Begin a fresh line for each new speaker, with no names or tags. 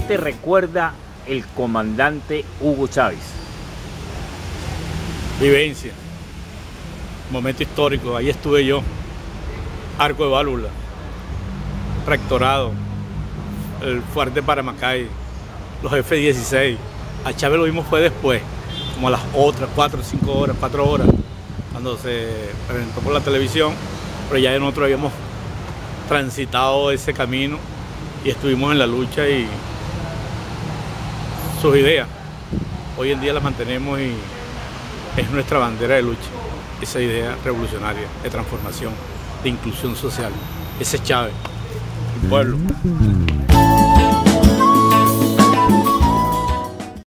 te recuerda el comandante Hugo Chávez?
Vivencia. Momento histórico. Ahí estuve yo. Arco de válvula. Rectorado. El fuerte Paramacay. Los F-16. A Chávez lo vimos fue después. Como a las otras 4, 5 horas, 4 horas. Cuando se presentó por la televisión. Pero ya nosotros habíamos transitado ese camino y estuvimos en la lucha y sus ideas. Hoy en día las mantenemos y es nuestra bandera de lucha, esa idea revolucionaria de transformación, de inclusión social. Ese es Chávez, el pueblo.